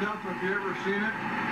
stuff, have you ever seen it?